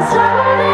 I'm sorry.